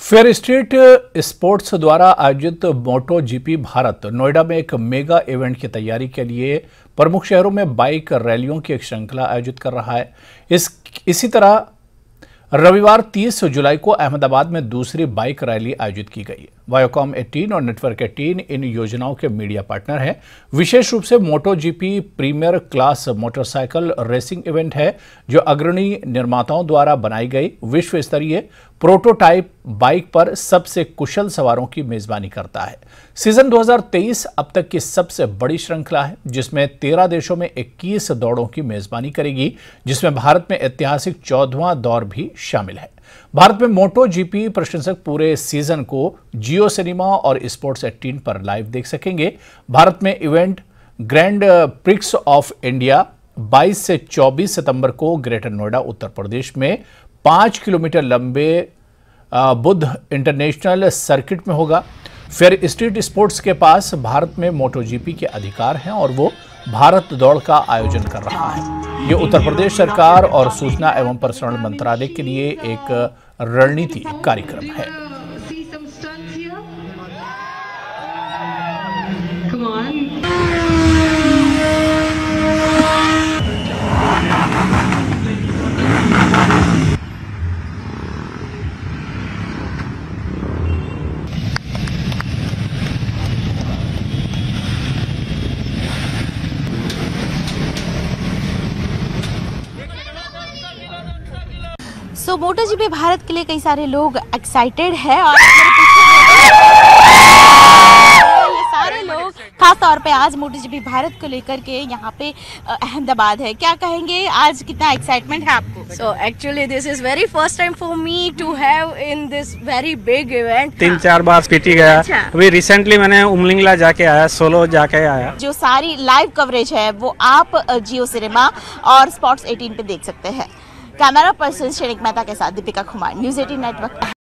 Fair street sports द्वारा आयोजित मोटो GP Bharat, Noida में एक मेगा इवेंट की तैयारी के लिए प्रमुख शहरों में बाइक रैलियों की एक श्रृंखला आयोजित कर रहा है। इस, इसी तरह रविवार 30 जुलाई को अहमदाबाद में दूसरी बाइक रैली आयोजित की गई। वायोकॉम 18 और नेटवर्क 18 इन योजनाओं के मीडिया पार्टनर हैं। विशेष रूप से Moto GP premier class motorcycle racing event है, जो अग्रणी निर्माताओं द्वारा बनाई गई विश्व स्तरीय प्रोटोटाइप बाइक पर सबसे कुशल सवारों की मेजबानी करता है। सीज़न 2023 अब तक की सबसे बड़ी श्रृंखला है, जिसमें 13 देशों में 21 दौड़ों की मेजबानी करेगी, जिसमें भारत में ऐतिहासिक चौदहवां दौर भी शामिल है। भारत में मोटो जीपी प्रशंसक पूरे सीज़न को जियो सिनेमा और स्पोर्ट्स एटीन पर लाइव देख सकेंगे। भारत में event Grand Prix of India 22 से 24 सितंबर को ग्रेटर नोएडा, उत्तर प्रदेश में पाँच किलोमीटर लंबे बुद्ध इंटरनेशनल सर्किट में होगा। फेयर स्ट्रीट स्पोर्ट्स के पास भारत में मोटो जीपी के अधिकार हैं और वो भारत दौड़ का आयोजन कर रहा है। ये उत्तर प्रदेश सरकार और सूचना एवं प्रसारण मंत्रालय के लिए एक रणनीति कार्यक्रम है। सो मोटो जीपी भारत के लिए कई सारे लोग एक्साइटेड है और ये सारे लोग खास तौर पे आज मोटो जीपी भारत को लेकर के यहाँ पे अहमदाबाद है। क्या कहेंगे? आज कितना एक्साइटमेंट है आपको? So actually, this is very first time for me to have in this very big event. तीन चार बार पीटी गया। अच्छा। अभी रिसेंटली मैंने उमलिंगला जाके आया सोलो जाके आया। जो सारी लाइव कवरेज है वो आप जियो सिनेमा और स्पॉट्स 18 पे देख सकते हैं। कैमरा पर्सन श्रेणिक मेहता के साथ दीपिका कुमार न्यूज़ 18 नेटवर्क